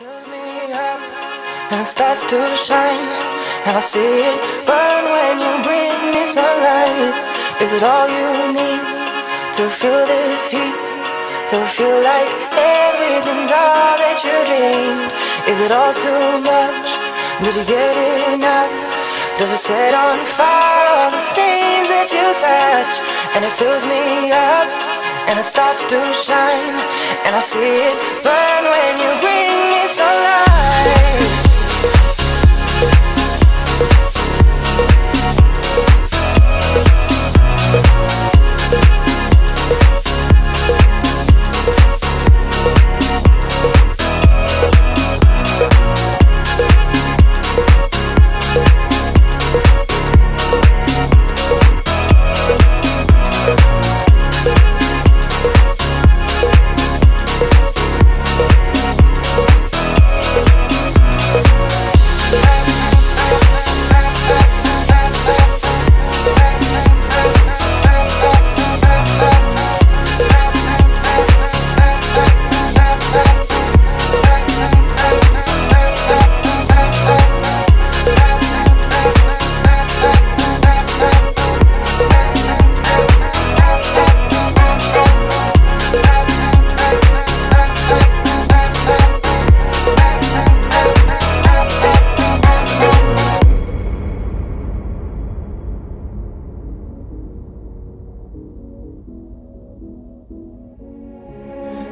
fills me up and it starts to shine. And I see it burn when you bring me sunlight is it all you need to feel this heat? To feel like everything's all that you dream. Is it all too much? Did you get enough? Does it set on fire all the things that you touch? And it fills me up and it starts to shine. And I see it burn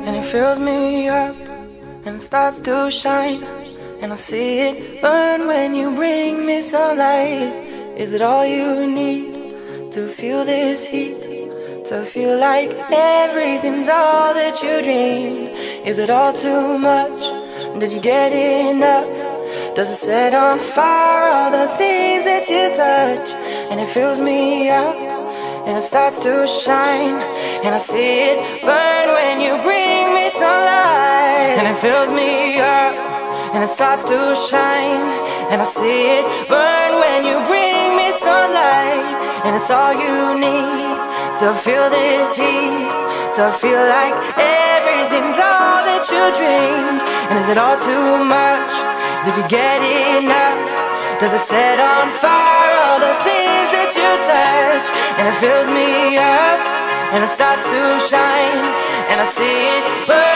and it fills me up and it starts to shine. And I see it burn when you bring me sunlight is it all you need to feel this heat? To feel like everything's all that you dreamed? Is it all too much? Did you get enough? Does it set on fire all the things that you touch? And it fills me up and it starts to shine. And I see it burn when you bring me sunlight and it fills me up and it starts to shine. And I see it burn when you bring me sunlight and it's all you need to feel this heat to feel like everything's all that you dreamed. And is it all too much? Did you get enough? Does it set on fire all the things and it fills me up and it starts to shine and I see it burn